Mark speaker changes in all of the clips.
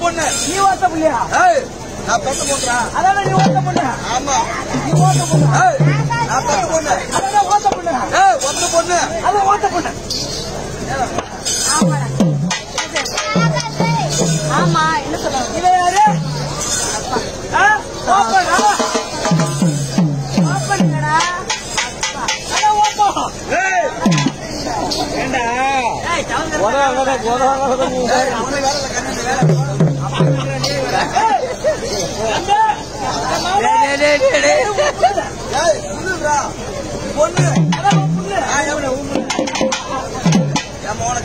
Speaker 1: பொண்ணு
Speaker 2: நீ ஓட்ட புள்ளியா
Speaker 1: ஏய், நான் பெத்த பொண்ணா
Speaker 2: அதான் நீ ஓட்ட பொண்ணு
Speaker 1: ஆமா.
Speaker 2: நீ ஓட்ட பொண்ணு
Speaker 1: நான் பெத்த பொண்ணு
Speaker 2: அதான் ஓட்ட பொண்ணு
Speaker 1: ஏய் ஒத்த பொண்ணு
Speaker 2: அதான் ஓட்ட பொண்ணு
Speaker 3: ஆமா என்ன சொல்லுவாங்க
Speaker 2: இவ யாரு ஆ?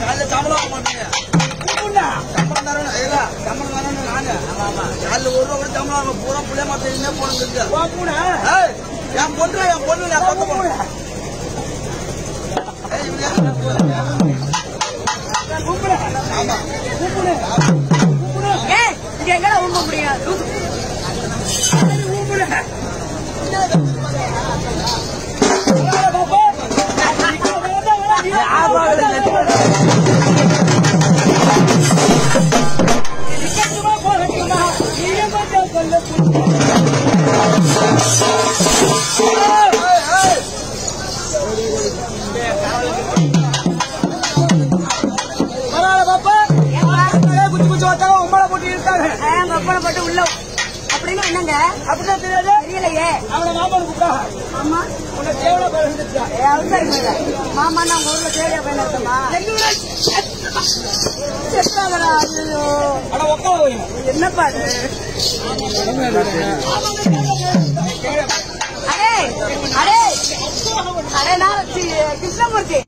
Speaker 1: காலையில சம்பளம் மாட்டீங்க? சம்பளம் தரணும். இல்ல சம்பளம் தரணும் நாங்க காலைல ஒரு ரூபா கூட சம்பளம் வாங்க பூரா புள்ளைய மாத்த என்ன போனது என் பொண்ணு என் பொண்ணு நான் பத்த ஏய், இவங்க யாரு?
Speaker 2: உன்
Speaker 3: என்னங்க?
Speaker 2: அப்படிதான் தெரியாது?
Speaker 3: தெரியலையே.
Speaker 2: அவனை மாமன் கூப்பிட்டா
Speaker 3: ஆமா
Speaker 2: உன்னை பேர் வந்துச்சா
Speaker 3: ஏ அவசரம் மாமா நான் ஊர்ல போய் நிறுத்தமா செத்தாதடா ஐயோ
Speaker 2: அட உட்கார வைங்க
Speaker 3: என்னப்பா இது? அடே அடே. அடே நான் கிருஷ்ணமூர்த்தி.